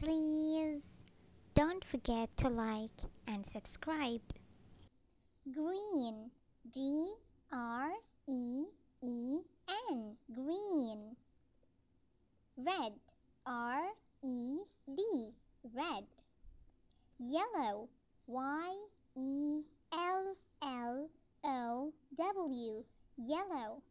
Please don't forget to like and subscribe. Green. G R E E N. Green. Red. R E D. Red. Yellow. Y E L L O W. Yellow.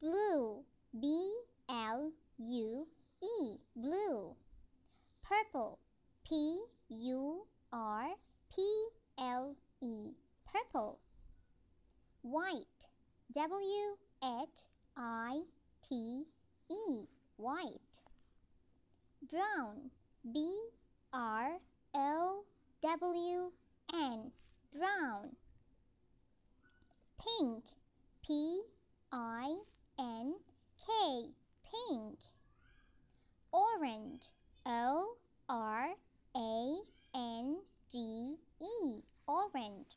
Blue. B L U E. Blue Purple. P U R P L E. Purple. White. W H I T E. White. Brown. B R O W N. Brown. Pink. P I N K. Pink. Orange. O R A N G E Orange